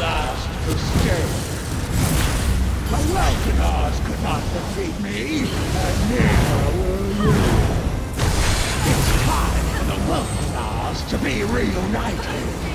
last escape. The Welkynars could not defeat me, and neither will you. It's time for the Welkynars to be reunited.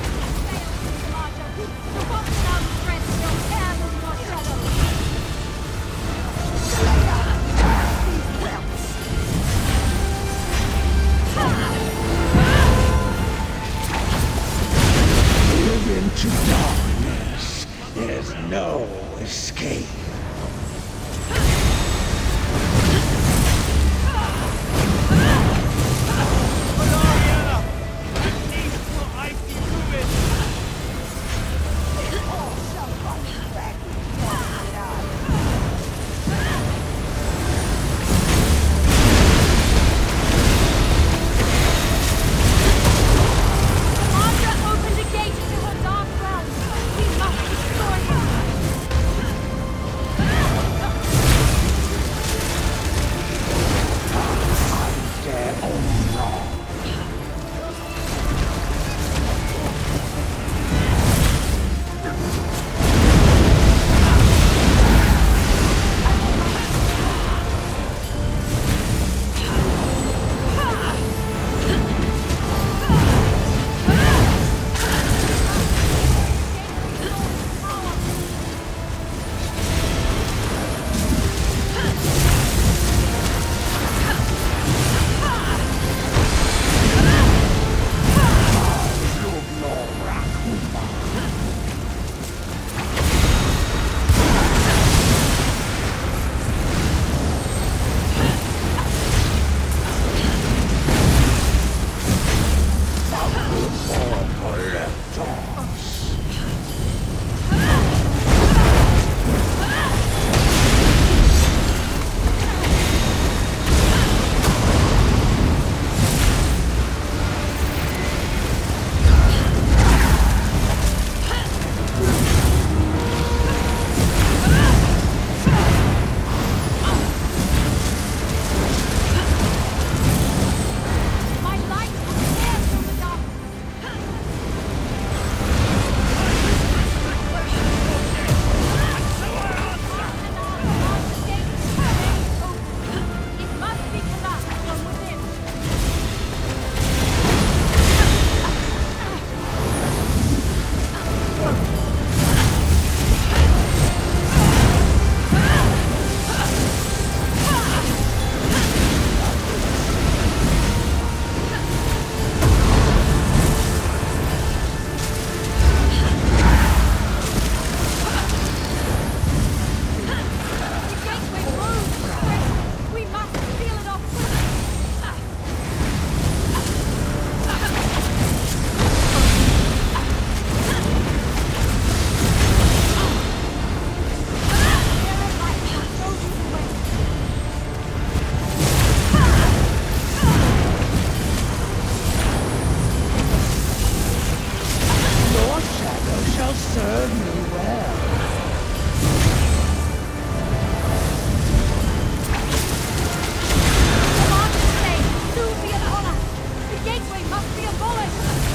Bullet!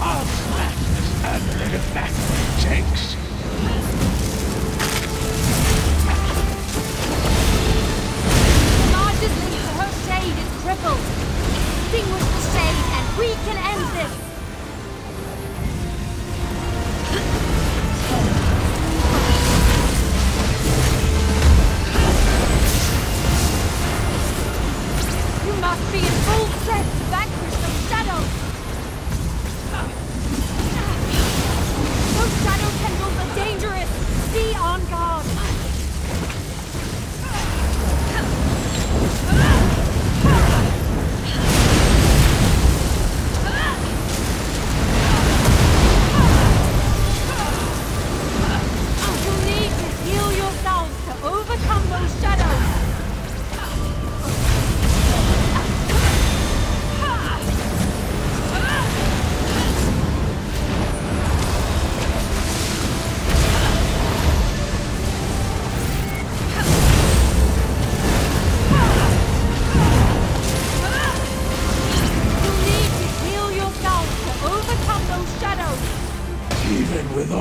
I'll smash this if that's what it her is crippled. Extinguish the shade and we can end this!